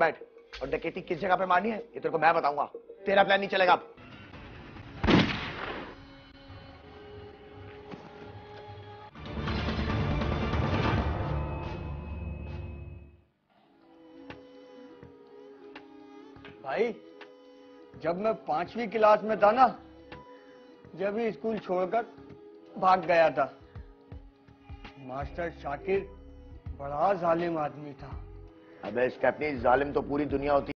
बैठ। और डकैती किस जगह पे मारनी है, ये तेरे को मैं बताऊँगा। तेरा प्लान नहीं चलेगा अब। भाई, जब मैं पांचवी क्लास में था ना, जब ही स्कूल छोड़कर भाग गया था, मास्टर शाकिर बड़ा जालिम आदमी था। अबे स्टेपनी जालिम तो पूरी दुनिया होती